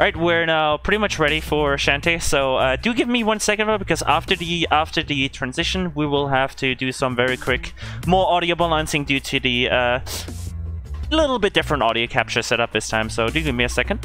right, we're now pretty much ready for Shantae. So uh, do give me one second, because after the after the transition, we will have to do some very quick, more audio balancing due to the uh, little bit different audio capture setup this time. So do give me a second.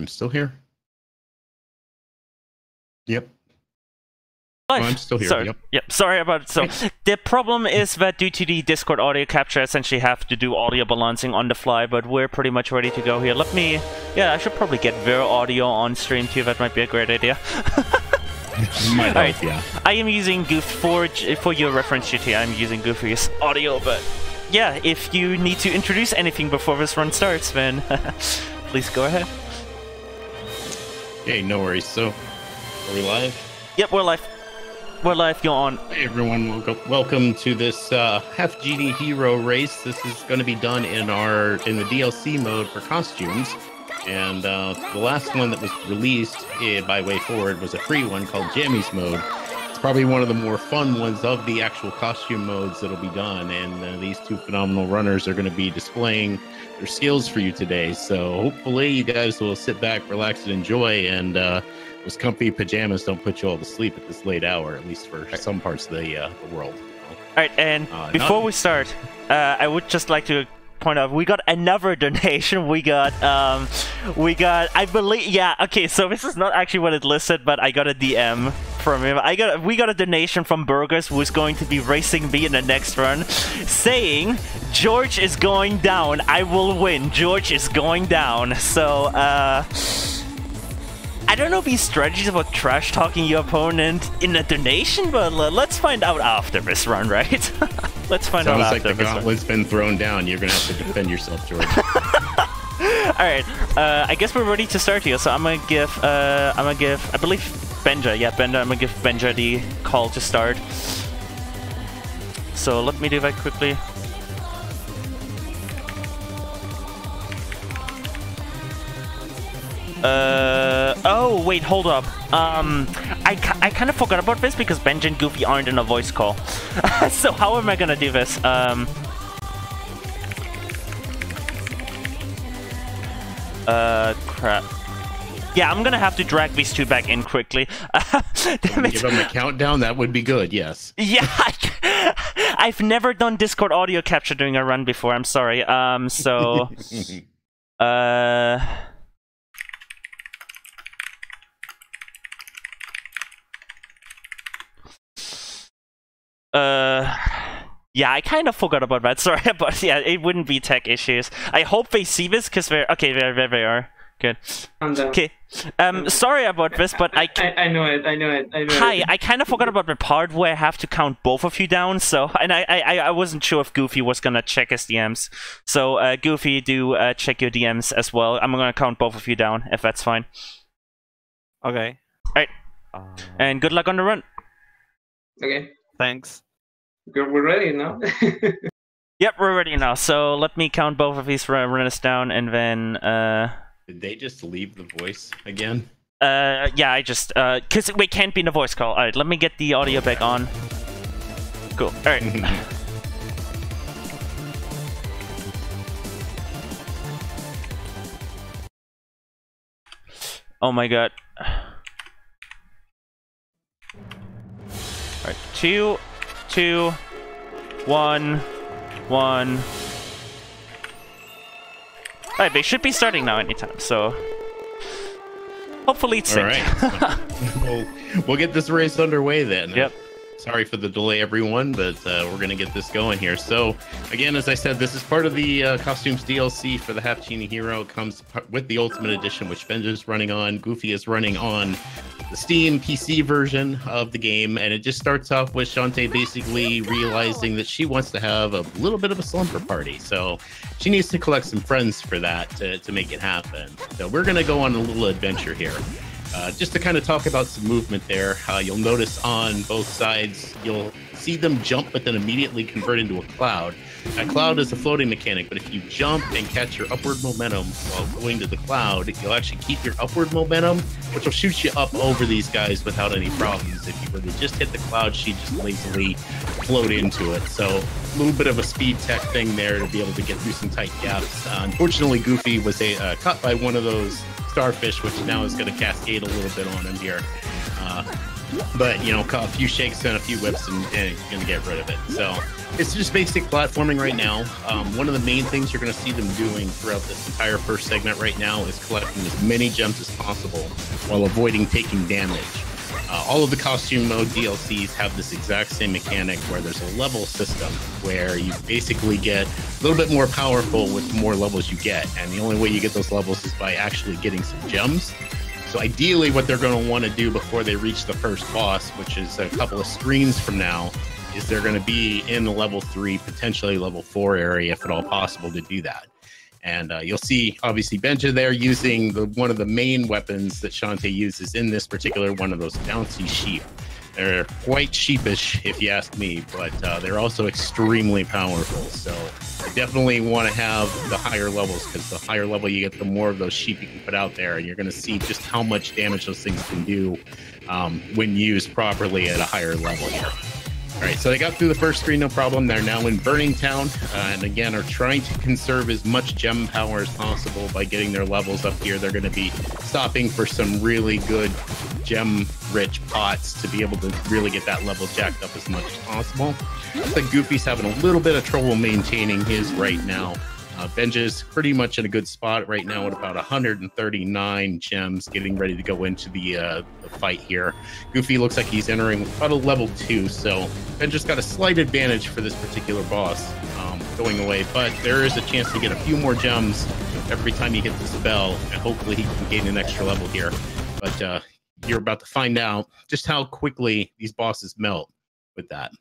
I'm still here. Yep. Oh, I'm still here, Sorry. yep. Sorry about it. So the problem is that due to the Discord audio capture, I essentially have to do audio balancing on the fly. But we're pretty much ready to go here. Let me. Yeah, I should probably get their audio on stream too. That might be a great idea. Might help, Alright. yeah. I am using Goof for for your reference, GT. I'm using Goofi's audio, but yeah, if you need to introduce anything before this run starts, then please go ahead. Okay, no worries. So, are we live? Yep, we're live. We're live. You're on. Hey everyone, welcome, welcome to this uh, half genie hero race. This is going to be done in our in the DLC mode for costumes, and uh, the last one that was released uh, by WayForward was a free one called Jammies mode. Probably one of the more fun ones of the actual costume modes that'll be done, and uh, these two phenomenal runners are going to be displaying their skills for you today. So hopefully you guys will sit back, relax, and enjoy, and. Uh, those comfy pajamas don't put you all to sleep at this late hour, at least for some parts of the, uh, the world. All right, and Uh, before not- we start, uh, I would just like to point out we got another donation. We got, um, we got, I believe, yeah, okay. So this is not actually what it listed, but I got a DM from him. I got, we got a donation from Burgers, who is going to be racing me in the next run, saying George is going down. I will win. George is going down. So, uh. I don't know if these strategies about trash talking your opponent in a donation, but uh, let's find out after this run, right? let's find out Sounds like after the this run. gauntlet's been thrown down. You're gonna have to defend yourself, George. All right, uh, I guess we're ready to start here. So I'm gonna give, uh, I'm gonna give, I believe Benja, yeah, Benja. I'm gonna give Benja the call to start. So let me do that quickly. Uh oh wait hold up um I, I kind of forgot about this because Benji and Goofi aren't in a voice call so how am I gonna do this um uh crap yeah I'm gonna have to drag these two back in quickly. Give them a countdown. That would be good. Yes. Yeah, I, I've never done Discord audio capture during a run before. I'm sorry. Um, so, uh, uh, yeah, I kind of forgot about that. Sorry, but yeah, it wouldn't be tech issues. I hope they see this because they're okay. There, there they are. Good. I'm. Okay. Um, sorry about this, but I. I, I know it. I know it. I know Hi, it. I kind of forgot about the part where I have to count both of you down. So, and I, I, I wasn't sure if Goofi was gonna check his DMs. So, uh, Goofi, do uh, check your DMs as well. I'm gonna count both of you down if that's fine. Okay. Right. Uh, And good luck on the run. Okay, thanks. Good, we're ready now. Yep, we're ready now. So let me count both of these run- runners down, and then, uh, Did they just leave the voice again? uh, yeah, I just, uh, cause we can't be in a voice call. All right, let me get the audio back on. Cool. All right. Oh my god. Alright, two, two, one, one. Alright, they should be starting now anytime, so. Hopefully it's All right. we'll, we'll get this race underway then. Yep. Sorry for the delay, everyone, but uh, we're going to get this going here. So, again, as I said, this is part of the uh, costumes DLC for the Half Genie Hero. It comes with the Ultimate Edition, which Benja's running on. Goofi is running on the Steam PC version of the game. And it just starts off with Shantae basically realizing that she wants to have a little bit of a slumber party. So, she needs to collect some friends for that to, to make it happen. So, we're going to go on a little adventure here. Uh, just to kind of talk about some movement there, uh, you'll notice on both sides, you'll see them jump, but then immediately convert into a cloud. A cloud is a floating mechanic, but if you jump and catch your upward momentum while going to the cloud, you'll actually keep your upward momentum, which will shoot you up over these guys without any problems. If you were to just hit the cloud, she'd just lazily float into it. So a little bit of a speed tech thing there to be able to get through some tight gaps. Uh, unfortunately, Goofi was a uh, caught by one of those starfish, which now is going to cascade a little bit on him here. Uh, but you know, a few shakes and a few whips, and, and you're gonna get rid of it. So it's just basic platforming right now. Um, one of the main things you're gonna see them doing throughout this entire first segment right now is collecting as many gems as possible while avoiding taking damage. Uh, all of the costume mode DLCs have this exact same mechanic where there's a level system where you basically get a little bit more powerful with more levels you get. And the only way you get those levels is by actually getting some gems. So ideally, what they're going to want to do before they reach the first boss, which is a couple of screens from now, is they're going to be in the level three, potentially level four area, if at all possible, to do that. And uh, you'll see, obviously, Benja there using the one of the main weapons that Shantae uses in this particular one of those bouncy sheep. They're quite sheepish, if you ask me, but uh, they're also extremely powerful. So I definitely want to have the higher levels because the higher level you get, the more of those sheep you can put out there, and you're going to see just how much damage those things can do um, when used properly at a higher level here. All right, so they got through the first screen, no problem. They're now in Burning Town, uh, and again, are trying to conserve as much gem power as possible by getting their levels up here. They're going to be stopping for some really good gem-rich pots to be able to really get that level jacked up as much as possible. Think Goofi's having a little bit of trouble maintaining his right now. Uh, Benja's pretty much in a good spot right now at about 139 gems, getting ready to go into the, uh, the fight here. Goofi looks like he's entering about a level two, so Benja's got a slight advantage for this particular boss um, going away, but there is a chance to get a few more gems every time you hit the spell, and hopefully he can gain an extra level here. But uh, you're about to find out just how quickly these bosses melt with that.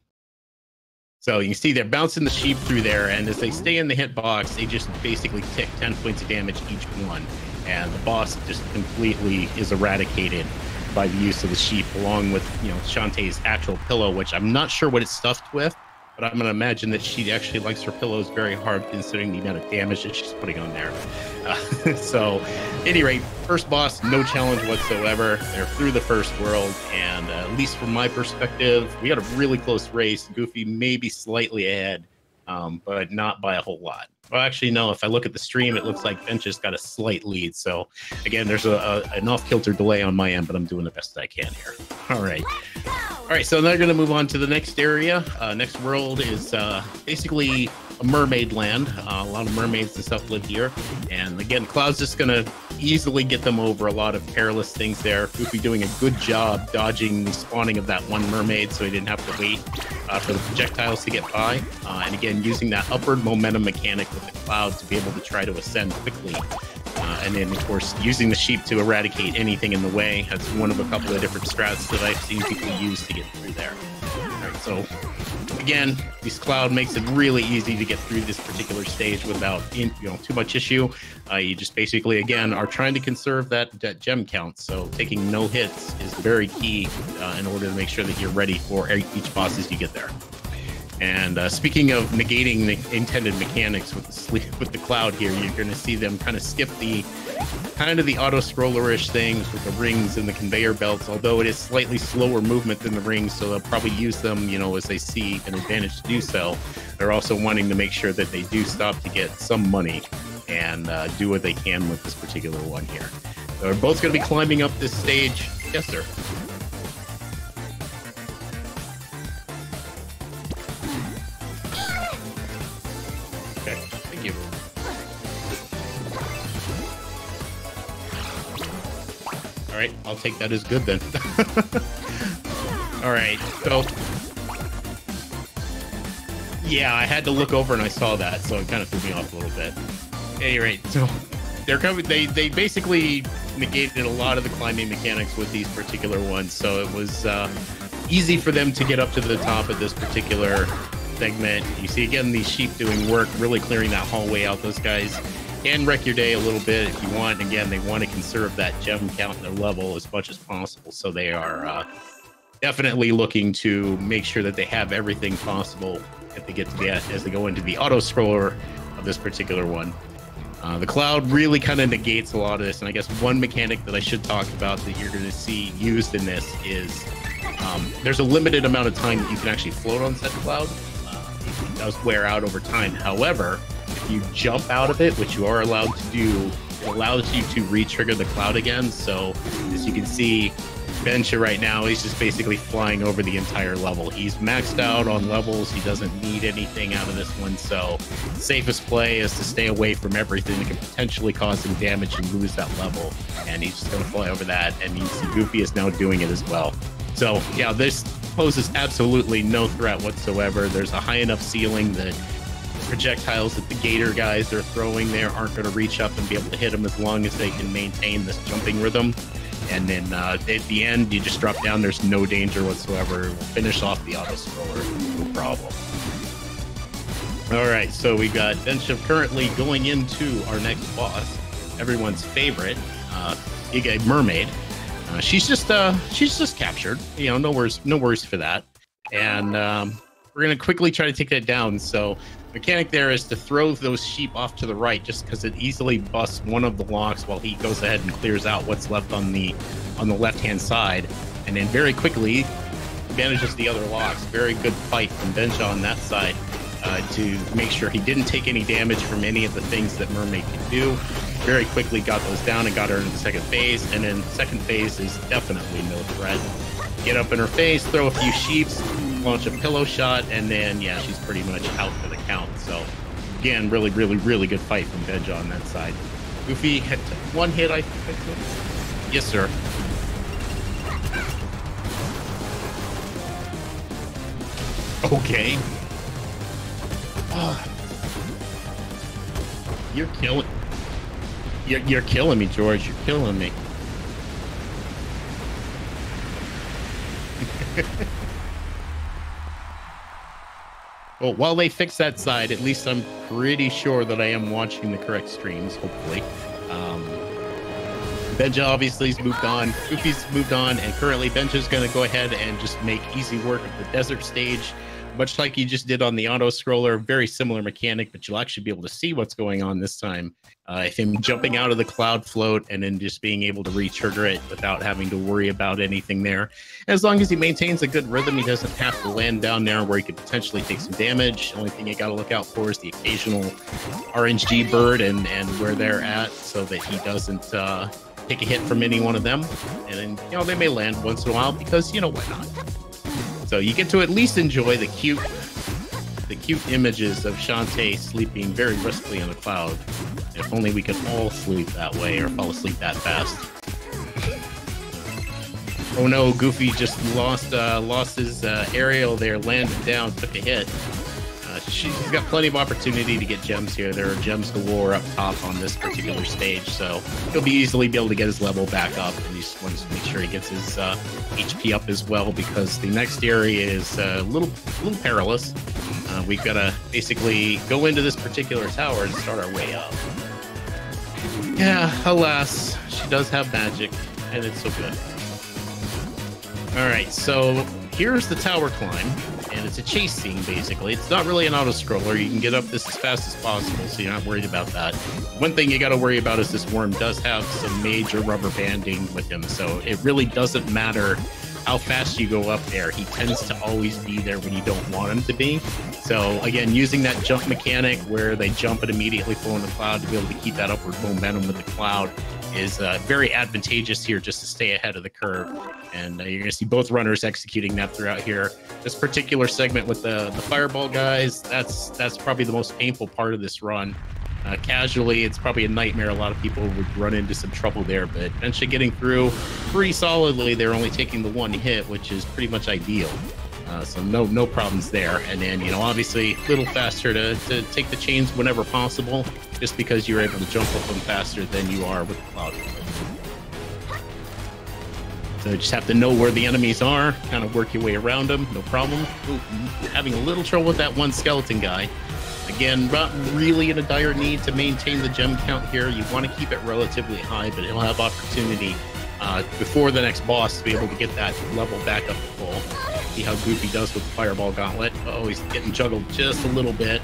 So you can see they're bouncing the sheep through there, and as they stay in the hitbox, they just basically tick 10 points of damage each one. And the boss just completely is eradicated by the use of the sheep, along with, you know, Shantae's actual pillow, which I'm not sure what it's stuffed with, but I'm going to imagine that she actually likes her pillows very hard considering the amount of damage that she's putting on there. Uh, so, any rate, first boss, no challenge whatsoever. They're through the first world, and uh, at least from my perspective, we had a really close race. Goofi maybe slightly ahead, um, but not by a whole lot. Well, actually, no. If I look at the stream, it looks like Bench just got a slight lead. So, again, there's a, a an off-kilter delay on my end, but I'm doing the best I can here. All right. All right, so now we're going to move on to the next area. Uh, next world is uh, basically mermaid land. Uh, a lot of mermaids and stuff live here. And again, Cloud's just going to easily get them over a lot of perilous things there. Goofi doing a good job dodging the spawning of that one mermaid so he didn't have to wait uh, for the projectiles to get by. Uh, and again, using that upward momentum mechanic with the cloud to be able to try to ascend quickly. Uh, and then, of course, using the sheep to eradicate anything in the way. That's one of a couple of different strats that I've seen people use to get through there. Right, so again, this cloud makes it really easy to get through this particular stage without in, you know too much issue. Uh, you just basically again are trying to conserve that, that gem count. So taking no hits is very key uh, in order to make sure that you're ready for each boss as you get there. And uh, speaking of negating the intended mechanics with the with the cloud here, you're going to see them kind of skip the kind of the auto scrollerish things with the rings and the conveyor belts. Although it is slightly slower movement than the rings, so they'll probably use them, you know, as they see an advantage to do so. They're also wanting to make sure that they do stop to get some money and uh, do what they can with this particular one here. They're both going to be climbing up this stage. Yes, sir. Right, I'll take that as good then. All right, so yeah, I had to look over and I saw that, so it kind of threw me off a little bit. At any rate, so they're coming. They they basically negated a lot of the climbing mechanics with these particular ones, so it was uh, easy for them to get up to the top of this particular segment. You see again these sheep doing work, really clearing that hallway out. Those guys can wreck your day a little bit if you want. Again, they want to conserve that gem count and their level as much as possible, so they are uh, definitely looking to make sure that they have everything possible if they get to the as they go into the auto scroller of this particular one. Uh, the cloud really kind of negates a lot of this, and I guess one mechanic that I should talk about that you're going to see used in this is um, there's a limited amount of time that you can actually float on said cloud. Uh, it does wear out over time. However, you jump out of it, which you are allowed to do, it allows you to re-trigger the cloud again. So as you can see, Bencha right now, he's just basically flying over the entire level. He's maxed out on levels. He doesn't need anything out of this one. So safest play is to stay away from everything that can potentially cause him damage and lose that level. And he's just going to fly over that. And you see Goofi is now doing it as well. So yeah, this poses absolutely no threat whatsoever. There's a high enough ceiling that projectiles that the gator guys are throwing there aren't going to reach up and be able to hit them as long as they can maintain this jumping rhythm. And then uh, at the end, you just drop down. There's no danger whatsoever. We'll finish off the auto scroller, no problem. All right, so we got Benchif currently going into our next boss, everyone's favorite, uh, Giga Mermaid. Uh, she's just uh, she's just captured. You know, no worries, no worries for that. And um, we're gonna quickly try to take that down. So mechanic there is to throw those sheep off to the right just because it easily busts one of the locks while he goes ahead and clears out what's left on the on the left hand side. And then very quickly manages the other locks. Very good fight from benja on that side uh, to make sure he didn't take any damage from any of the things that mermaid can do. Very quickly got those down and got her into the second phase. And then second phase is definitely no threat. Get up in her face throw a few sheeps launch a pillow shot, and then yeah, she's pretty much out for the. So again, really, really, really good fight from Benja on that side. Goofi had one hit, I think. Yes, sir. Okay. Oh. You're killing. You're, you're killing me, George. You're killing me. Well, while they fix that side, at least I'm pretty sure that I am watching the correct streams, hopefully. Um, Benja obviously has moved on. Goofi's moved on, and currently Benja's going to go ahead and just make easy work of the desert stage much like you just did on the auto scroller, very similar mechanic, but you'll actually be able to see what's going on this time. Uh, him jumping out of the cloud float and then just being able to re-trigger it without having to worry about anything there. As long as he maintains a good rhythm, he doesn't have to land down there where he could potentially take some damage. Only thing you got to look out for is the occasional RNG bird and and where they're at, so that he doesn't. Uh, take a hit from any one of them, and then you know they may land once in a while because you know why not. So you get to at least enjoy the cute, the cute images of Shantae sleeping very briskly on a cloud. If only we could all sleep that way or fall asleep that fast. oh no, Goofi just lost uh, lost his uh, aerial there, landed down, took a hit she's got plenty of opportunity to get gems here. There are gems to galore up top on this particular stage, so he'll be easily be able to get his level back up. And he just wants to make sure he gets his uh, HP up as well because the next area is a little, little perilous. Uh, we've got to basically go into this particular tower and start our way up. Yeah, alas, she does have magic, and it's so good. All right, so here's the tower climb and it's a chase scene basically. It's not really an auto scroller. You can get up this as fast as possible, so you're not worried about that. One thing you got to worry about is this worm does have some major rubber banding with him, so it really doesn't matter how fast you go up there. He tends to always be there when you don't want him to be. So again, using that jump mechanic where they jump and immediately fall in the cloud to be able to keep that upward momentum with the cloud is uh, very advantageous here just to stay ahead of the curve. And uh, you're going to see both runners executing that throughout here. This particular segment with the, the fireball guys, that's that's probably the most painful part of this run. Uh, casually, it's probably a nightmare. A lot of people would run into some trouble there, but eventually getting through pretty solidly. They're only taking the one hit, which is pretty much ideal. Uh, so no no problems there. And then you know obviously a little faster to, to take the chains whenever possible, just because you're able to jump up them faster than you are with the cloud. So you just have to know where the enemies are, kind of work your way around them, no problem. Ooh, having a little trouble with that one skeleton guy. Again, not really in a dire need to maintain the gem count here. You want to keep it relatively high, but he'll have opportunity uh, before the next boss to be able to get that level back up to full. See how Goofi does with the Fireball Gauntlet. Oh, he's getting juggled just a little bit.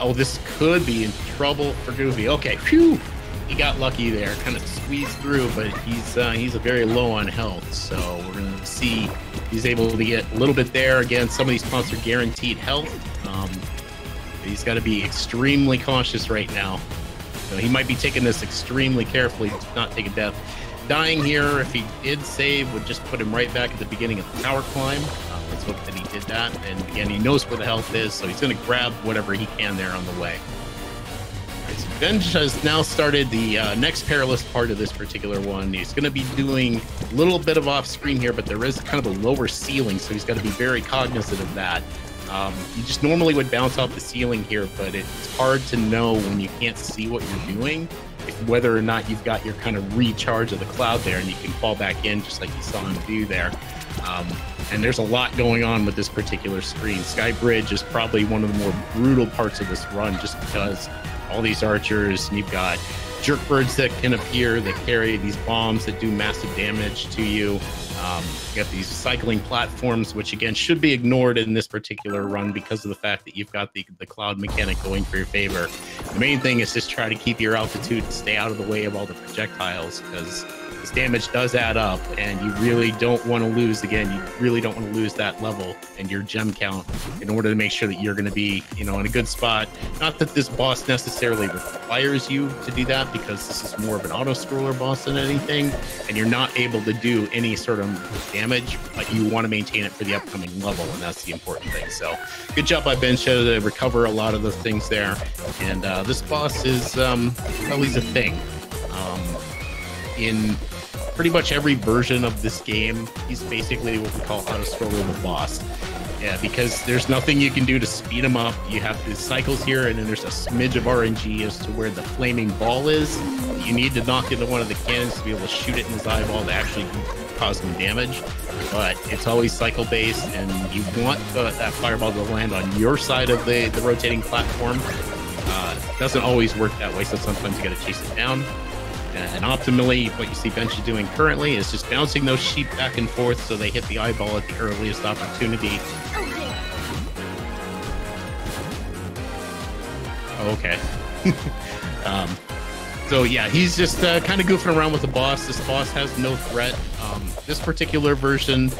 Oh, this could be in trouble for Goofi. Okay, phew! He got lucky there, kind of squeezed through, but he's uh, he's very low on health, so we're gonna see if he's able to get a little bit there. Again, some of these pumps are guaranteed health. Um, he's got to be extremely cautious right now. So he might be taking this extremely carefully to not take a death. Dying here, if he did save, would just put him right back at the beginning of the tower climb. Let's hope that he did that. And again, he knows where the health is, so he's going to grab whatever he can there on the way. Right, so Benj has now started the uh, next perilous part of this particular one. He's going to be doing a little bit of off screen here, but there is kind of a lower ceiling, so he's got to be very cognizant of that. Um, you just normally would bounce off the ceiling here, but it's hard to know when you can't see what you're doing whether or not you've got your kind of recharge of the cloud there and you can fall back in just like you saw him do there. Um, and there's a lot going on with this particular screen. Sky Bridge is probably one of the more brutal parts of this run just because all these archers and you've got jerk birds that can appear that carry these bombs that do massive damage to you. Um, you got these cycling platforms, which again should be ignored in this particular run because of the fact that you've got the, the cloud mechanic going for your favor. The main thing is just try to keep your altitude and stay out of the way of all the projectiles because this damage does add up and you really don't want to lose again you really don't want to lose that level and your gem count in order to make sure that you're going to be you know in a good spot. Not that this boss necessarily requires you to do that because this is more of an auto scroller boss than anything and you're not able to do any sort of damage but you want to maintain it for the upcoming level and that's the important thing. So good job by Ben Show to recover a lot of those things there and uh, this boss is um well he's a thing. Um in pretty much every version of this game, he's basically what we call auto scrollable boss. Yeah, because there's nothing you can do to speed him up. You have the cycles here, and then there's a smidge of RNG as to where the flaming ball is. You need to knock into one of the cannons to be able to shoot it in his eyeball to actually cause him damage. But it's always cycle based, and you want the, that fireball to land on your side of the, the rotating platform. Uh, doesn't always work that way, so sometimes you got to chase it down. And optimally, what you see Benji doing currently is just bouncing those sheep back and forth so they hit the eyeball at the earliest opportunity. Okay. um, so yeah, he's just uh, kind of goofing around with the boss. This boss has no threat. Um, this particular version,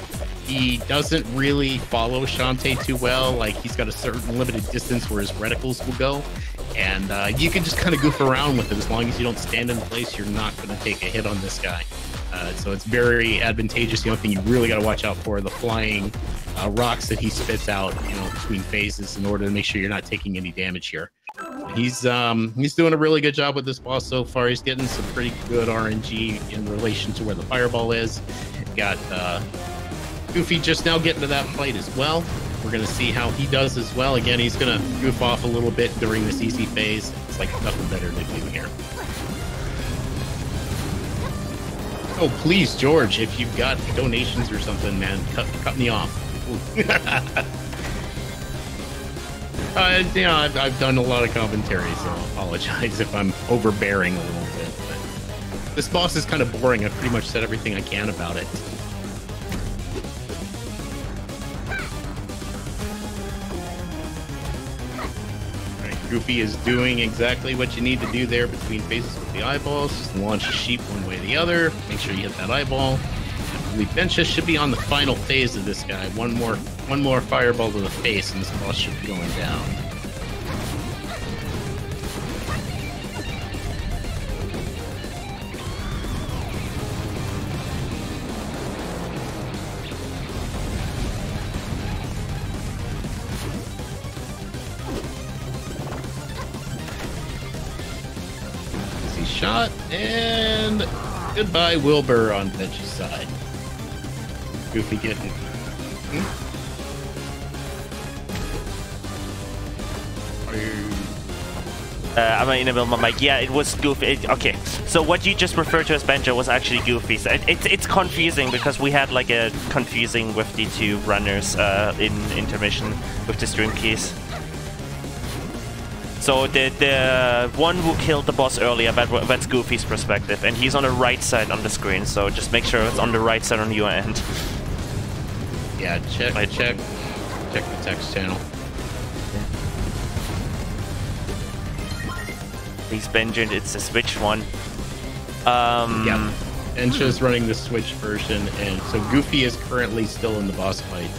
he doesn't really follow Shantae too well. Like he's got a certain limited distance where his reticles will go, and uh, you can just kind of goof around with it as long as you don't stand in place. You're not going to take a hit on this guy. Uh, so it's very advantageous. The only thing you really got to watch out for are the flying uh, rocks that he spits out, you know, between phases in order to make sure you're not taking any damage here. He's um, he's doing a really good job with this boss so far. He's getting some pretty good RNG in relation to where the fireball is. Got uh, Goofi just now getting to that fight as well. We're going to see how he does as well. Again, he's going to goof off a little bit during this easy phase. It's like nothing better to do here. Oh, please, George, if you've got donations or something, man, cut, cut me off. uh, you know, I've, I've done a lot of commentary, so I apologize if I'm overbearing a little bit. But this boss is kind of boring. I've pretty much said everything I can about it. Goofi is doing exactly what you need to do there between phases with the eyeballs. Just launch a sheep one way or the other. Make sure you hit that eyeball. The Benches should be on the final phase of this guy. One more one more fireball to the face and this boss should be going down. Goodbye Wilbur on Bench's side. Goofi getting Hmm? Uh, I'm in the middle of my mic. Yeah, it was Goofi. It, okay, so what you just referred to as Benjo was actually Goofi. So it, it's it's confusing because we had like a confusing with the two runners uh, in intermission with the stream keys. So the the one who killed the boss earlier, that, that's Goofi's perspective, and he's on the right side on the screen. So just make sure it's on the right side on your end. Yeah, check, I check, check the text channel. He's Benjin. It's the Switch one. Um, Yeah. Bencha's running the Switch version, and so Goofy is currently still in the boss fight.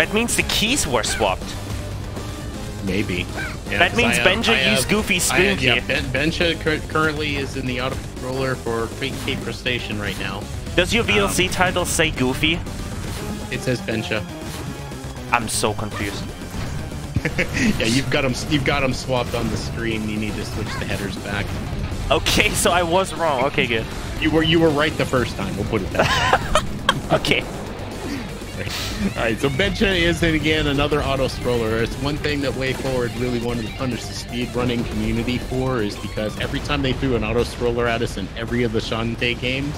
That means the keys were swapped. Maybe. Yeah, That 'cause means I Benja I used have- Goofi's I spoon have- yeah, key. ben, Bencha cur- currently is in the auto controller for Fate Caper Station right now. Does your Um, VLC title say Goofy? It says Benja. I'm so confused. yeah, you've got them. You've got them swapped on the screen. You need to switch the headers back. Okay, so I was wrong. Okay, good. You were you were right the first time. We'll put it that. Okay. All right, so Bencha is then again another auto scroller. It's one thing that WayForward really wanted to punish the speed running community for is because every time they threw an auto scroller at us in every of the Shantae games,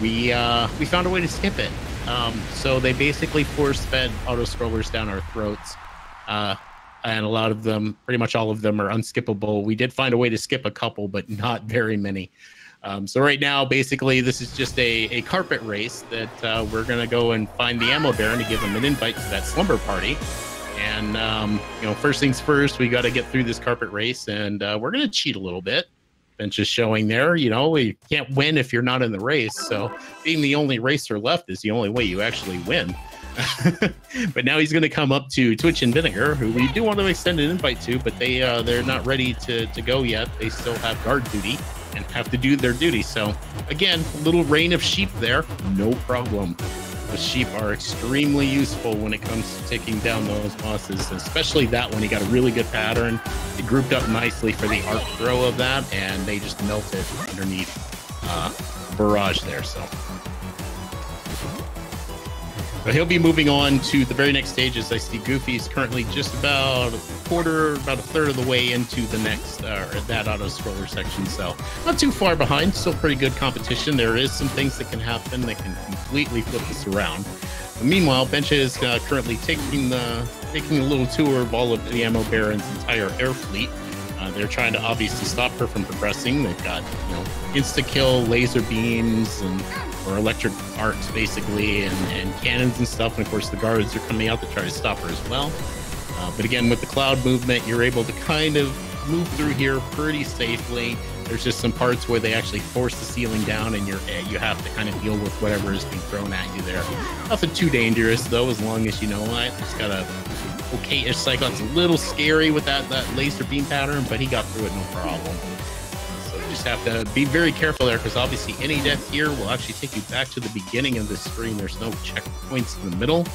we uh, we found a way to skip it. Um, so they basically force fed auto scrollers down our throats. Uh, and a lot of them, pretty much all of them, are unskippable. We did find a way to skip a couple, but not very many. Um, so right now, basically, this is just a, a carpet race that uh, we're gonna go and find the ammo baron to give him an invite to that slumber party. And um, you know, first things first, we got to get through this carpet race, and uh, we're gonna cheat a little bit. Bench is showing there. You know, you can't win if you're not in the race. So being the only racer left is the only way you actually win. but now he's going to come up to Twitch and Vinegar, who we do want to extend an invite to, but they uh, they're not ready to, to go yet. They still have guard duty and have to do their duty. So again, a little rain of sheep there, no problem. The sheep are extremely useful when it comes to taking down those bosses, especially that one. He got a really good pattern. It grouped up nicely for the arc throw of that, and they just melted underneath uh, barrage there. So. But he'll be moving on to the very next stages. I see Goofi's currently just about a quarter, about a third of the way into the next, uh, that auto scroller section. So not too far behind. Still pretty good competition. There is some things that can happen that can completely flip this around. But meanwhile, Bencha is uh, currently taking the taking a little tour of all of the Ammo Baron's entire air fleet. Uh, they're trying to obviously stop her from progressing. They've got you know insta kill, laser beams, and or electric arcs basically, and, and cannons and stuff. And of course, the guards are coming out to try to stop her as well. Uh, but again, with the cloud movement, you're able to kind of move through here pretty safely. There's just some parts where they actually force the ceiling down, and you're eh, you have to kind of deal with whatever is being thrown at you there. Nothing too dangerous though, as long as you know I just got a okay-ish Cyclops. A little scary with that that laser beam pattern, but he got through it no problem. Just have to be very careful there, because obviously any death here will actually take you back to the beginning of the screen. There's no checkpoints in the middle.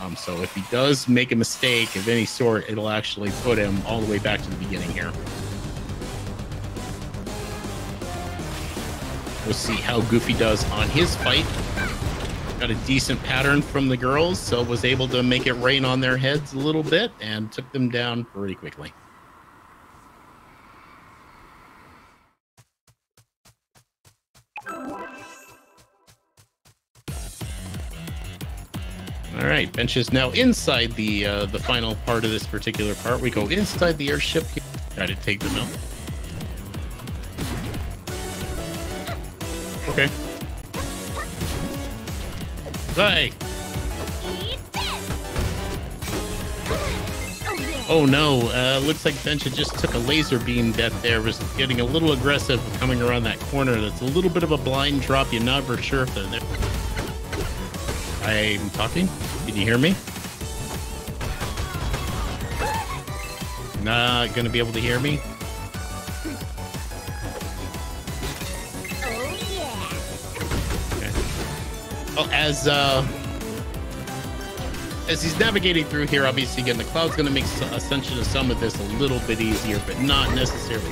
Um, so if he does make a mistake of any sort, it'll actually put him all the way back to the beginning here. We'll see how Goofi does on his fight. Got a decent pattern from the girls, so was able to make it rain on their heads a little bit and took them down pretty quickly. All right, bench is now inside the uh, the final part of this particular part. We go inside the airship. Here. Try to take them out. Okay. Hey. Oh no, uh, looks like Bencha just took a laser beam death there, was getting a little aggressive coming around that corner. That's a little bit of a blind drop. You're not for sure if they're there. I'm talking. Can you hear me? Not gonna be able to hear me. Well, as uh, as he's navigating through here, obviously, again, the cloud's going to make ascension of some of this a little bit easier, but not necessarily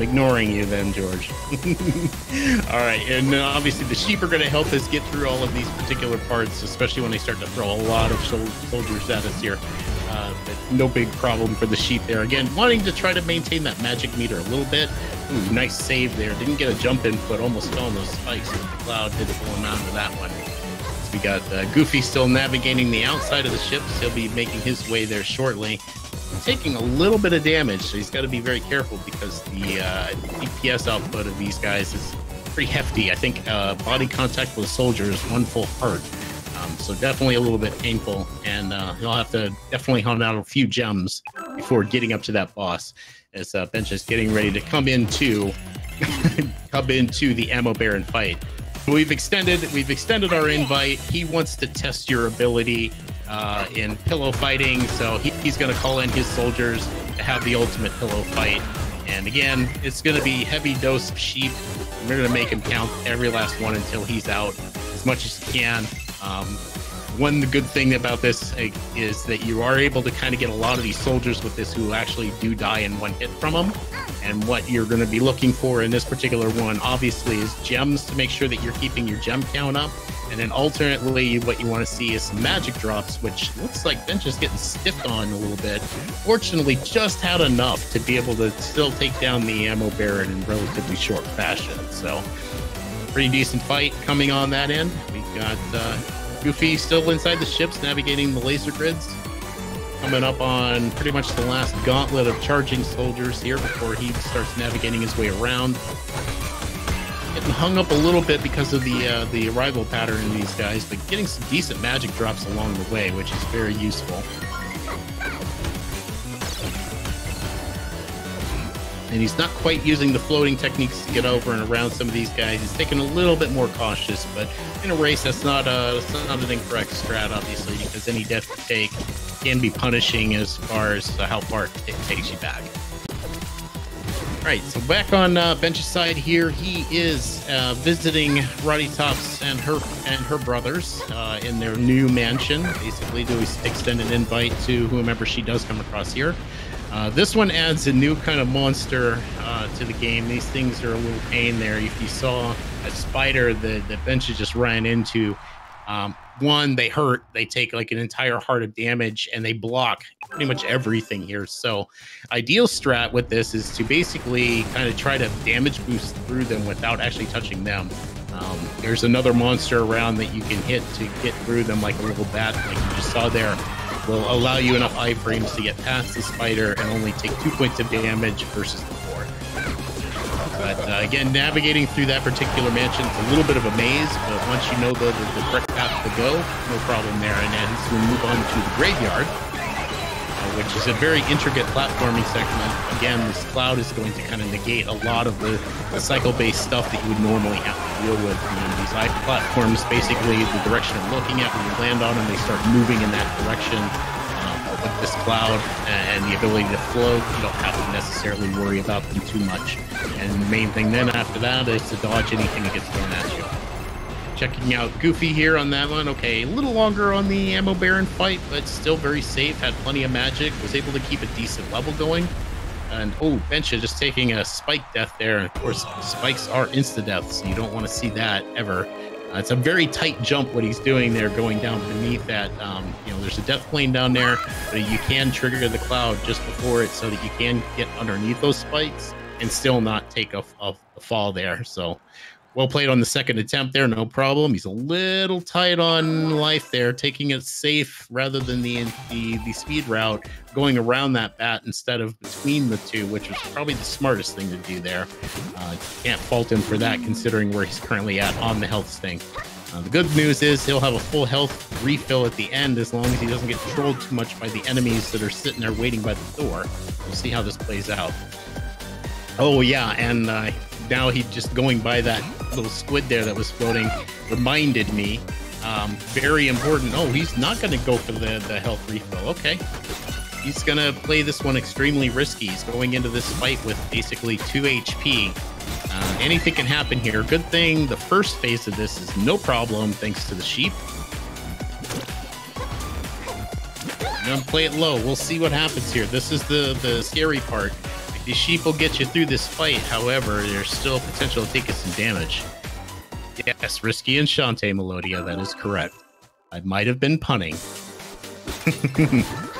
I'm ignoring you then, George. all right, and uh, obviously the sheep are going to help us get through all of these particular parts, especially when they start to throw a lot of sol- soldiers at us here. Uh, no big problem for the sheep there. Again, wanting to try to maintain that magic meter a little bit. Ooh, nice save there. Didn't get a jump in, but almost fell on those spikes. The cloud did pull him out of that one. So we got uh, Goofi still navigating the outside of the ships. He'll be making his way there shortly. Taking a little bit of damage, so he's got to be very careful because the uh, DPS output of these guys is pretty hefty. I think uh, body contact with a soldier is one full heart. Um, so definitely a little bit painful, and uh, he'll have to definitely hunt out a few gems before getting up to that boss. As uh, Bench is getting ready to come into come into the ammo baron fight. We've extended we've extended our invite. He wants to test your ability uh, in pillow fighting, so he, he's going to call in his soldiers to have the ultimate pillow fight. And again, it's going to be heavy dose of sheep. We're going to make him count every last one until he's out as much as he can. Um, one good thing about this is that you are able to kind of get a lot of these soldiers with this who actually do die in one hit from them. And what you're going to be looking for in this particular one, obviously, is gems to make sure that you're keeping your gem count up. And then alternately, what you want to see is some magic drops, which looks like Bench is getting stiffed on a little bit. Fortunately, just had enough to be able to still take down the ammo baron in relatively short fashion. So, pretty decent fight coming on that end. We got uh, Goofi still inside the ships, navigating the laser grids. Coming up on pretty much the last gauntlet of charging soldiers here before he starts navigating his way around. Getting hung up a little bit because of the uh, the arrival pattern in these guys, but getting some decent magic drops along the way, which is very useful. And he's not quite using the floating techniques to get over and around some of these guys. He's taking a little bit more cautious, but in a race, that's not a that's not an incorrect strat, obviously, because any death you take can be punishing as far as how far it takes you back. All right, so back on uh, Bench's side here, he is uh, visiting Rottytops and her and her brothers uh, in their new mansion. Basically, to extend an invite to whomever she does come across here. Uh, this one adds a new kind of monster uh, to the game. These things are a little pain there. If you saw a spider that, that Benches just ran into, um, one, they hurt. They take like an entire heart of damage and they block pretty much everything here. So, ideal strat with this is to basically kind of try to damage boost through them without actually touching them. Um, there's another monster around that you can hit to get through them, like a little bat, like you just saw there will allow you enough iframes to get past the spider and only take two points of damage versus the four. But uh, again, navigating through that particular mansion, is a little bit of a maze, but once you know the, the, correct path to go, no problem there. And then we move on to the graveyard, which is a very intricate platforming segment. Again, this cloud is going to kind of negate a lot of the, the cycle-based stuff that you would normally have to deal with. You know, these platforms, basically, the direction you're looking at when you land on them, they start moving in that direction uh, with this cloud and the ability to float, you don't have to necessarily worry about them too much. And the main thing then after that is to dodge anything that gets thrown at you. Checking out Goofi here on that one. Okay, a little longer on the Ammo Baron fight, but still very safe. Had plenty of magic. Was able to keep a decent level going. And oh, Bencha just taking a spike death there. And of course, spikes are insta deaths, so you don't want to see that ever. Uh, it's a very tight jump what he's doing there, going down beneath that. Um, you know, there's a death plane down there, but you can trigger the cloud just before it so that you can get underneath those spikes and still not take a, a, a fall there. So well played on the second attempt there, no problem. He's a little tight on life there, taking it safe rather than the the, the speed route, going around that bat instead of between the two, which is probably the smartest thing to do there. Uh, can't fault him for that, considering where he's currently at on the health sting. Uh, the good news is he'll have a full health refill at the end as long as he doesn't get trolled too much by the enemies that are sitting there waiting by the door. We'll see how this plays out. Oh yeah, and uh, now he just going by that little squid there that was floating reminded me. Um, very important. Oh, he's not going to go for the, the health refill. Okay. He's going to play this one extremely risky. He's going into this fight with basically 2 HP. Uh, anything can happen here. Good thing the first phase of this is no problem thanks to the sheep. I'm to play it low. We'll see what happens here. This is the, the scary part. These sheep will get you through this fight, however, there's still potential to take us some damage. Yes, Risky and Shantae Melodia, that is correct. I might have been punning.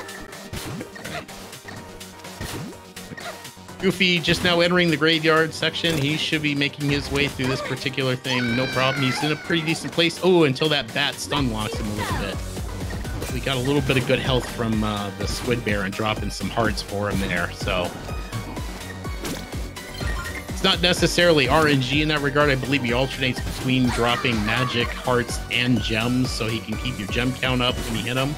Goofi just now entering the graveyard section. He should be making his way through this particular thing. No problem. He's in a pretty decent place. Oh, until that bat stun locks him a little bit. We got a little bit of good health from uh, the Squid bear and dropping some hearts for him there. So it's not necessarily RNG in that regard. I believe he alternates between dropping magic, hearts, and gems so he can keep your gem count up when you hit him.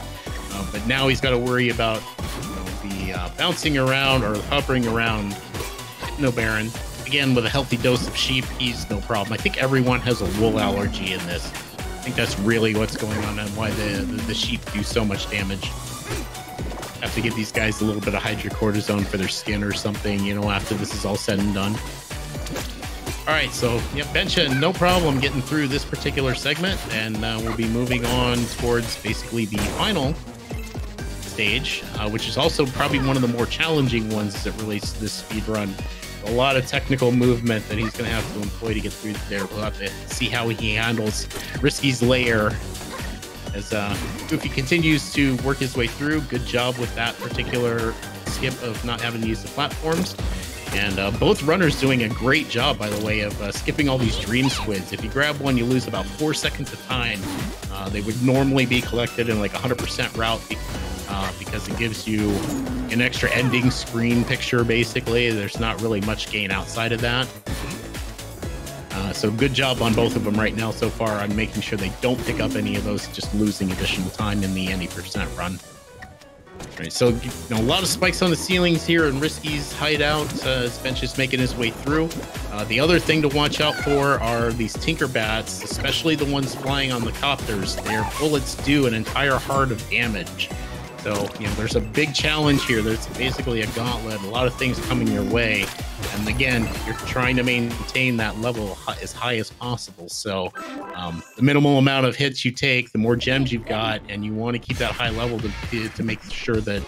Uh, but now he's got to worry about you know, the uh, bouncing around or hovering around Hypno Baron. Again, with a healthy dose of sheep, he's no problem. I think everyone has a wool allergy in this. I think that's really what's going on and why the, the, the sheep do so much damage. Have to give these guys a little bit of hydrocortisone for their skin or something, you know, after this is all said and done. All right, so yep, Bencha, no problem getting through this particular segment, and uh, we'll be moving on towards basically the final stage, uh, which is also probably one of the more challenging ones as it relates to this speed run. A lot of technical movement that he's going to have to employ to get through there. We'll have to see how he handles Risky's lair as uh, Goofi continues to work his way through. Good job with that particular skip of not having to use the platforms. And uh, both runners doing a great job, by the way, of uh, skipping all these dream squids. If you grab one, you lose about four seconds of time. Uh, they would normally be collected in like 100% route uh, because it gives you an extra ending screen picture, basically. There's not really much gain outside of that. Uh, so good job on both of them right now so far on making sure they don't pick up any of those, just losing additional time in the any percent run. So you know, a lot of spikes on the ceilings here in Risky's hideout uh, as Bench is making his way through. Uh, the other thing to watch out for are these Tinkerbats, especially the ones flying on the copters. Their bullets do an entire heart of damage. So, you know, there's a big challenge here. There's basically a gauntlet, a lot of things coming your way. And again, you're trying to maintain that level as high as possible. So, um, the minimal amount of hits you take, the more gems you've got, and you want to keep that high level to, to make sure that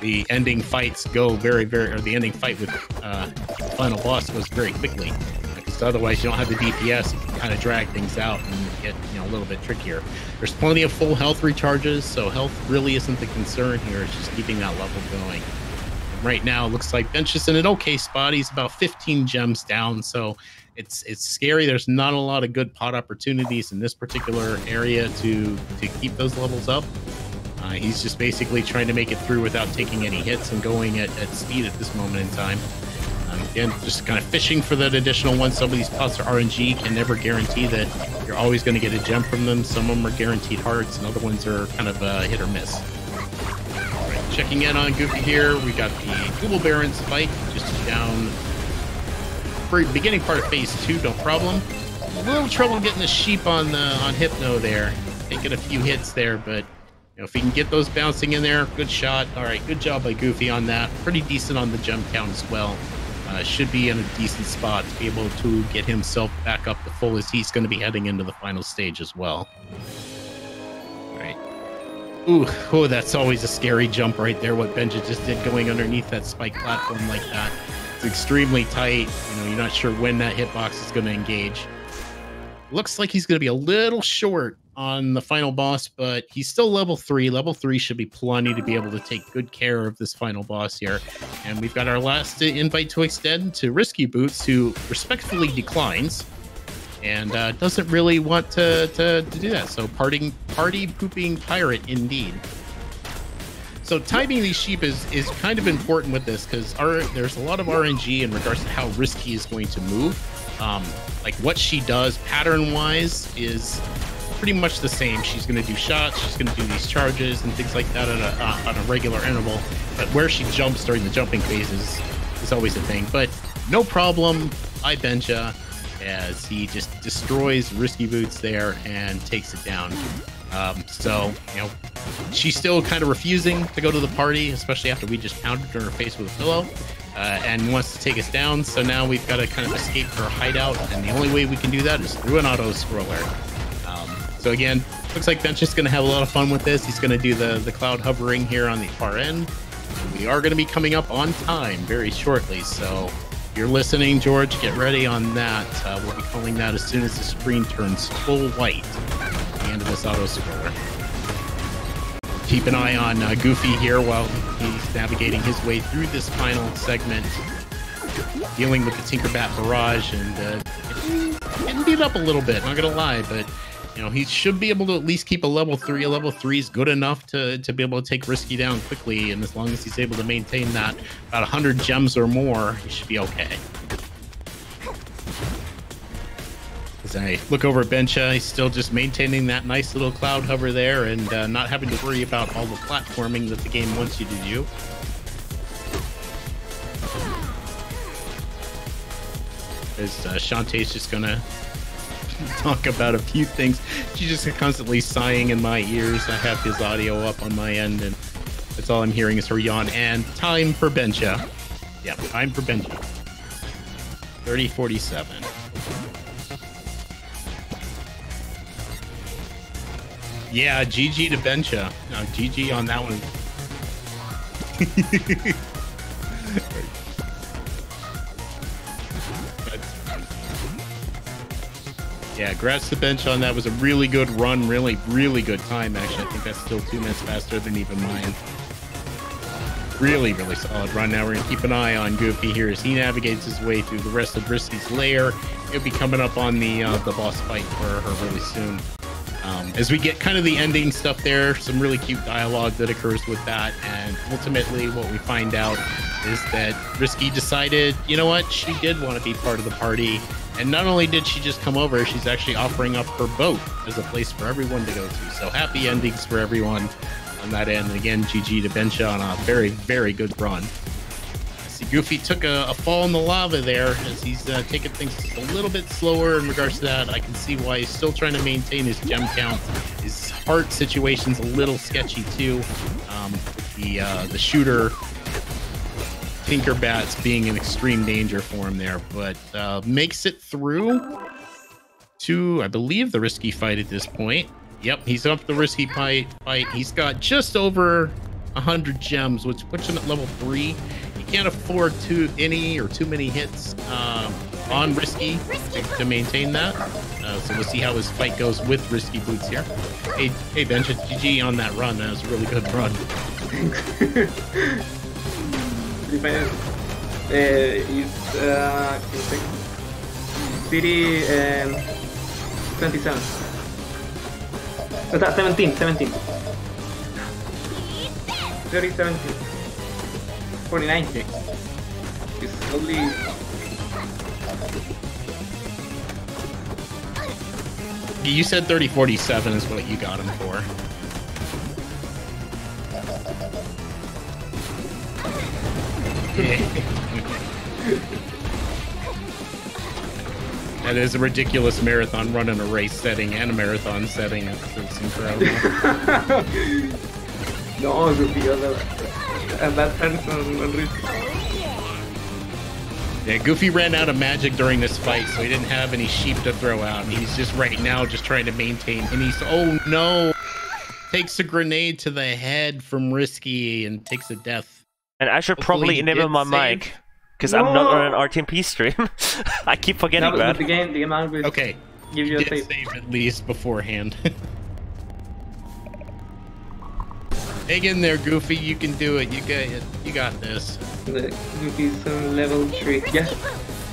the ending fights go very, very, or the ending fight with uh, the final boss goes very quickly. Otherwise, you don't have the DPS, you can kind of drag things out and get you know a little bit trickier. There's plenty of full health recharges, so health really isn't the concern here. It's just keeping that level going. Right now, it looks like Bench is in an okay spot. He's about 15 gems down, so it's it's scary. There's not a lot of good pot opportunities in this particular area to to keep those levels up. Uh, he's just basically trying to make it through without taking any hits and going at, at speed at this moment in time. Again, just kind of fishing for that additional one. Some of these pots are RNG, can never guarantee that you're always going to get a gem from them. Some of them are guaranteed hearts, and other ones are kind of uh, hit or miss. Right, checking in on Goofi here, we got the Google Baron spike just down beginning part of phase two, no problem. A little trouble getting the sheep on the on Hypno there, taking a few hits there, but you know, if he can get those bouncing in there, good shot. All right, good job by Goofi on that. Pretty decent on the jump count as well. Uh, should be in a decent spot to be able to get himself back up to full as he's going to be heading into the final stage as well. All right. Ooh, oh, that's always a scary jump right there. What Benja just did going underneath that spike platform like that. It's extremely tight. You know, you're not sure when that hitbox is going to engage. Looks like he's going to be a little short on the final boss, but he's still level three. Level three should be plenty to be able to take good care of this final boss here. And we've got our last invite to extend to Risky Boots, who respectfully declines and uh, doesn't really want to, to, to do that. So, parting, party pooping pirate indeed. So timing these sheep is is kind of important with this because there's a lot of RNG in regards to how risky is going to move. Um, like what she does pattern wise is pretty much the same. She's going to do shots, she's going to do these charges and things like that on a, uh, on a regular interval. But where she jumps during the jumping phases is always a thing. But no problem. I Benja as he just destroys Risky Boots there and takes it down. Um, so, you know, she's still kind of refusing to go to the party, especially after we just pounded her in her face with a pillow. Uh, and wants to take us down. So now we've got to kind of escape her hideout, and the only way we can do that is through an auto scroller. So again, looks like Bench is going to have a lot of fun with this. He's going to do the the cloud hovering here on the far end. We are going to be coming up on time very shortly, so if you're listening, George, get ready on that. Uh, we'll be calling that as soon as the screen turns full white at the end of this auto scroller keep an eye on uh, Goofi here while he's navigating his way through this final segment. dealing with the Tinkerbat barrage and uh, getting beat up a little bit. Not gonna lie, but you know he should be able to at least keep a level three. A level three is good enough to to be able to take Risky down quickly, and as long as he's able to maintain that about 100 gems or more, he should be okay. As I look over at Bencha, he's still just maintaining that nice little cloud hover there and uh, not having to worry about all the platforming that the game wants you to do. As uh, Shantae's just gonna talk about a few things. She's just constantly sighing in my ears. I have his audio up on my end, and that's all I'm hearing is her yawn. And time for Bencha. Yeah, time for Bencha. 3047. Yeah, GG to Bencha. No, GG on that one. yeah, grats the Bench on that was a really good run, really, really good time actually. I think that's still two minutes faster than even mine. Really, really solid run. Now we're gonna keep an eye on Goofi here as he navigates his way through the rest of Risky's lair. He'll be coming up on the uh, the boss fight for her really soon. Um, as we get kind of the ending stuff there, some really cute dialogue that occurs with that, and ultimately what we find out is that Risky decided, you know what, she did want to be part of the party, and not only did she just come over, she's actually offering up her boat as a place for everyone to go to. So happy endings for everyone on that end. And again, GG to Bencha on a very, very good run. See, Goofi took a, a fall in the lava there as he's uh, taking things a little bit slower in regards to that. I can see why he's still trying to maintain his gem count. His heart situation's a little sketchy too. Um, the uh, the shooter Tinkerbats being an extreme danger for him there, but uh, makes it through to I believe the risky fight at this point. Yep, he's up the risky fight. Fight. He's got just over hundred gems, which puts him at level three. He can't afford too any or too many hits um, on risky to, to maintain that. Uh, so we'll see how his fight goes with risky boots here. Hey, hey, Bench, GG on that run. That was a really good run. Depends. Uh, it's uh, city um, 27. Uh, 17, 17. 30, 17. 49. It's only. You said 3047 is what you got him for. that is a ridiculous marathon run in a race setting and a marathon setting. It's, it's incredible. no, the, the other. And that on. Yeah, Goofi ran out of magic during this fight, so he didn't have any sheep to throw out. And he's just right now just trying to maintain. And he's oh no, takes a grenade to the head from Risky and takes a death. And I should Hopefully probably enable my save. mic because I'm not on an RTMP stream. I keep forgetting No, that. but the game, the game always Okay, give he you a did save. save at least beforehand. Hang in there, Goofi. You can do it. You got it. You got this. The Goofi's on level 3. Yeah.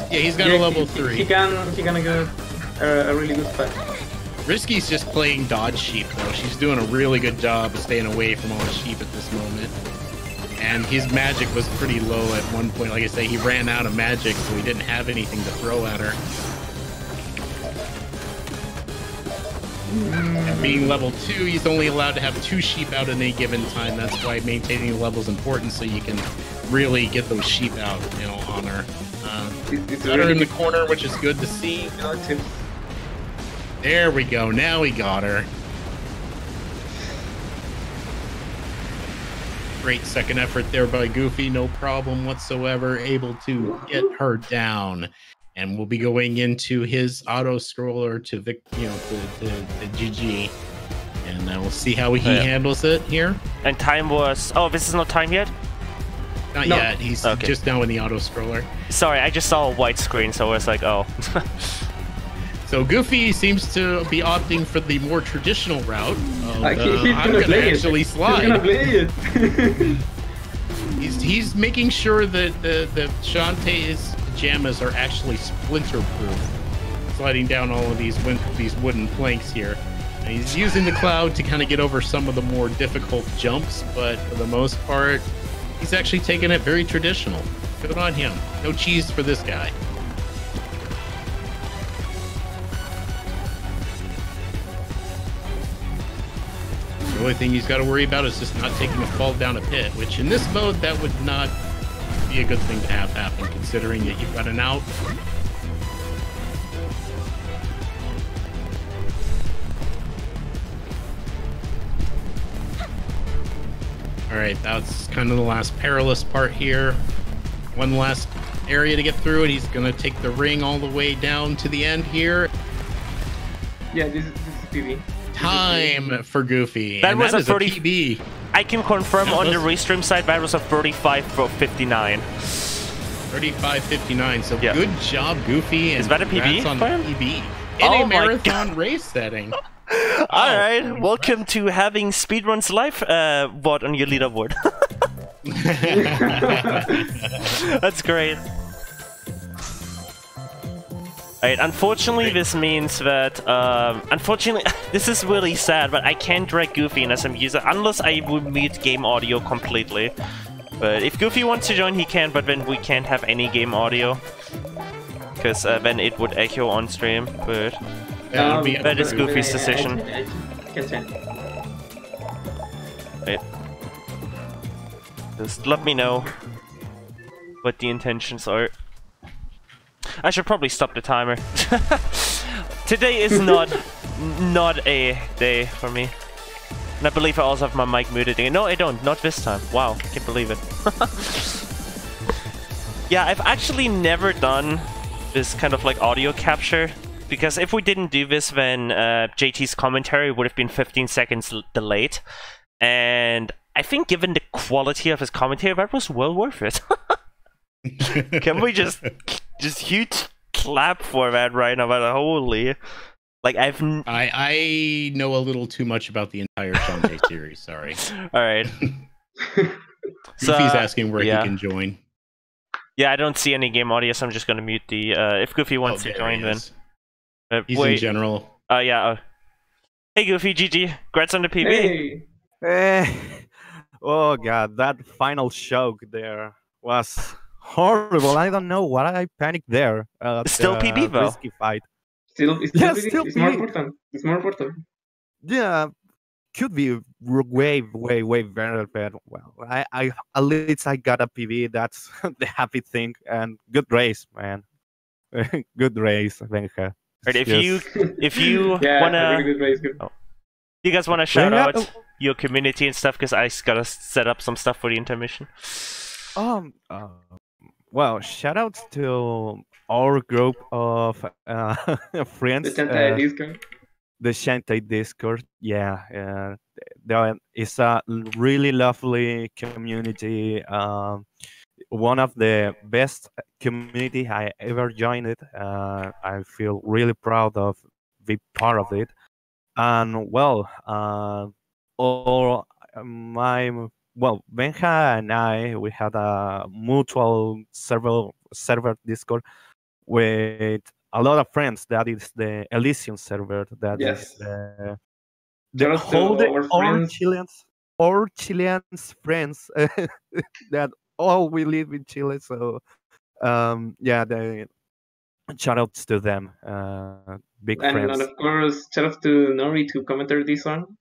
Yeah, he's got yeah, a level he, three. He can, he can get a, uh, a really good fight. Risky's just playing dodge sheep though. She's doing a really good job of staying away from all the sheep at this moment. And his magic was pretty low at one point. Like I say, he ran out of magic, so he didn't have anything to throw at her. And being level two, he's only allowed to have two sheep out at any given time. That's why maintaining the level is important, so you can really get those sheep out, you know, on her. Uh, It's, got her really in the corner, which is good to see. You know, it's a- There we go. Now we got her. Great second effort there by Goofi. No problem whatsoever. Able to get her down. And we'll be going into his auto scroller to Vic, you know, to, to, to GG. And uh, we'll see how he Oh, yeah. handles it here. And time was. Oh, this is not time yet. Not No. yet. He's Okay. just now in the auto scroller. Sorry, I just saw a white screen, so I was like, oh. So Goofi seems to be opting for the more traditional route. Of, uh, he's I'm gonna gonna play it. actually He's gonna slide. play it. He's he's making sure that the the Shantae's pajamas are actually splinter proof. Sliding down all of these win- these wooden planks here. And he's using the cloud to kind of get over some of the more difficult jumps, but for the most part, he's actually taking it very traditional. Good on him. No cheese for this guy. The only thing he's got to worry about is just not taking a fall down a pit, which in this mode, that would not be a good thing to have happen, considering that you've got an out. All right, that's kind of the last perilous part here. One last area to get through, and he's gonna take the ring all the way down to the end here. Yeah, this is, this is PB. Time for Goofi. That was a is 30 PB. I can confirm on the restream side that was a 35 for 59. 35.59. So Yeah. good job, Goofi. And Is that a PB on? PB in Oh a marathon race setting. All right, welcome to having speedruns live. Uh, what on your leaderboard? That's great. Alright, unfortunately this means that, um, unfortunately, this is really sad, but I can't drag Goofi in as a user unless I would mute game audio completely. But if Goofi wants to join, he can, but then we can't have any game audio. Because uh, then it would echo on stream, but... That would be- That is Goofi's I- I- decision. I- I can send. Wait. Just let me know what the intentions are. I should probably stop the timer. Today is not not a day for me. And I believe I also have my mic muted again. No, I don't. Not this time. Wow, I can't believe it. yeah, I've actually never done this kind of like audio capture because if we didn't do this, then uh, JT's commentary would have been 15 seconds delayed, and I think given the quality of his commentary, that was well worth it. Can we just just huge clap for that right now? But holy, like I've n- I I know a little too much about the entire Shantae series. Sorry. all right. So, Goofi's asking where yeah. he can join. Yeah, I don't see any game audio, so I'm just gonna mute the. Uh, if Goofi wants Oh, to join, then. Uh, He's in general. Oh yeah. Uh, hey Goofi, GG. Congrats on the PB. Hey, Eh, oh god, that final choke there was horrible. I don't know why I panicked there. Uh, Still the PB though. Risky fight. still, it's, Yeah, still, still it's more important. It's more important. Yeah, could be way, way, way better. But well, I, I at least I got a PB. That's the happy thing. And good race, man. good race, Benja. Alright, if Yes. you if you yeah, wanna, really good race. Good. you guys wanna shout Yeah, out your community and stuff, because I gotta set up some stuff for the intermission. Um. Uh, well, shout out to our group of uh, The friends. Shantae uh, Discord. the Discord. Yeah, uh, there is a really lovely community. Um, one of the best community I ever joined. It. Uh, I feel really proud of be part of it. And well, uh, all my well, Benja and I, we had a mutual server server Discord with a lot of friends. That is the Elysium server. That is Yes. the, Shout the whole the, our all friends. Chileans, all Chileans friends that all we live in Chile. So um, yeah, the shout outs to them. Uh, big And, friends. and of course, shout out to Nori to commentate this one.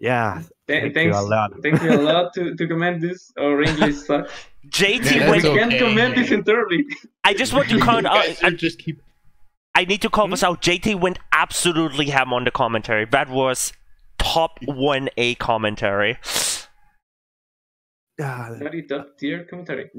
Yeah, Th- Thank you a lot. thank you a lot to, to comment this. Our English sucks. JT Yeah, we okay, can't comment man. this entirely. I just want to You comment out. guys are just keep. I need to call this out. JT went absolutely ham on the commentary. That was top one A commentary. Yeah, Very top tier commentary.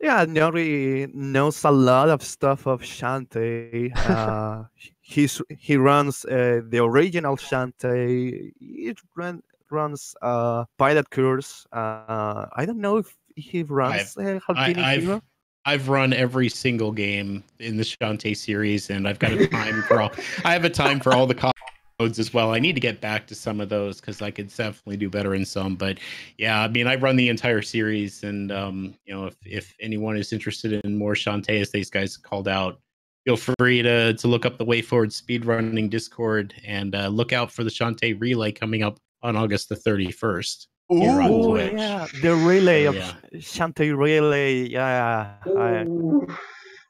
Yeah, Nori knows a lot of stuff of Shantae. Uh, he's he runs uh, the original Shantae. He run, runs uh, pilot course. Uh, I don't know if he runs uh, I've- Hero. I've run every single game in the Shantae series, and I've got a time for all. I have a time for all the co- modes as well. I need to get back to some of those because I could definitely do better in some. But yeah, I mean, I run the entire series, and um, you know, if if anyone is interested in more Shantae, as these guys called out, feel free to to look up the WayForward speedrunning Discord and uh, look out for the Shantae relay coming up on August the thirty first. Here Oh yeah, the relay So, of yeah. Shantae relay. Yeah, I,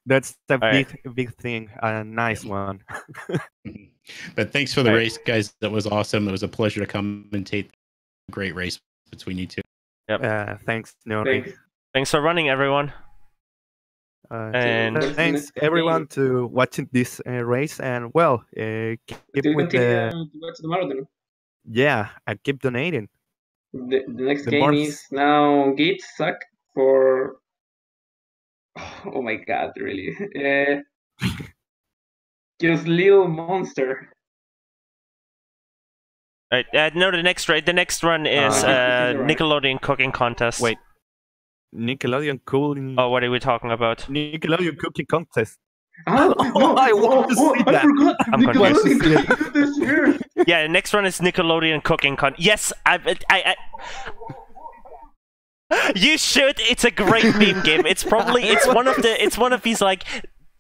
that's a right. big big thing. A nice one. Mhm. But thanks for the Right. race, guys. That was awesome. It was a pleasure to commentate. A great race between you two. Uh, thanks, Nori. Thanks. Thanks for running, everyone. Uh, And- th- thanks everyone to watching this uh, race and well, uh, keep with the the marathon? yeah, I keep donating. The, the next The game more- is now Gate Suck for. Oh my god, really. Uh, just little monster. Right, uh, no, the next right, the next run is Uh, uh, Is? Nickelodeon cooking contest. Wait. Nickelodeon cooking. Oh, what are we talking about? Nickelodeon cooking contest. Ah, Oh, I want to see I that. forgot. I'm Nickelodeon confused. did this year. Yeah, the next one is Nickelodeon cooking con. Yes, I, I, I. You should. It's a great meme game. It's probably it's one of the it's one of these like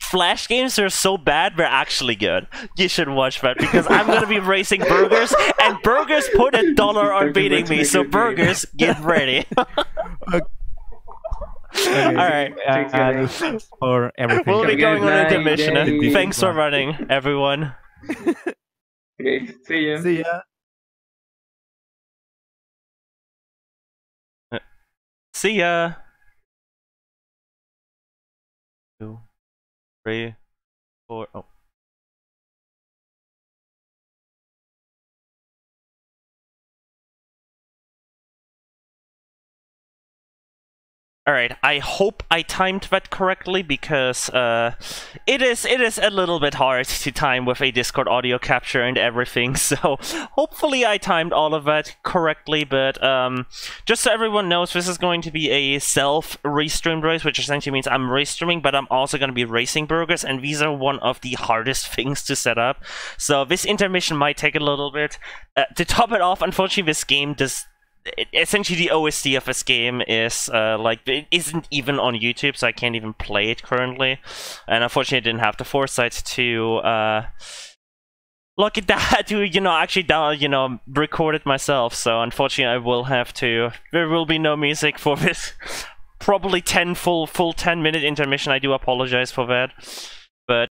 flash games that are so bad they're actually good. You should watch that because I'm gonna be racing burgers and burgers put a dollar on beating me. So burgers, get ready. All right. Thanks, Uh, guys. for everything. We'll be going on night, intermission. Thanks for running, everyone. Okay, see ya. See ya. See ya. Two, three, four. Oh. All right. I hope I timed that correctly because uh, it is it is a little bit hard to time with a Discord audio capture and everything. So hopefully I timed all of that correctly. But um, just so everyone knows, this is going to be a self restreamed race, which essentially means I'm restreaming, but I'm also going to be racing burgers, and these are one of the hardest things to set up. So this intermission might take a little bit. Uh, to top it off, unfortunately, this game does. Essentially, the OST of this game is uh, like it isn't even on YouTube, so I can't even play it currently. And unfortunately, I didn't have the foresight to uh, look at that to you know actually down you know record it myself. So unfortunately, I will have to. There will be no music for this. Probably ten full full ten minute intermission. I do apologize for that, but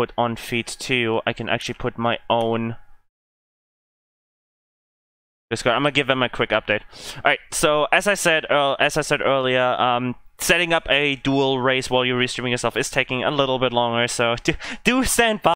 put on feet too, I can actually put my own Discord. I'm gonna give them a quick update. All right. So as I said, as I said earlier, um, setting up a dual race while you're restreaming yourself is taking a little bit longer. So do, do stand by.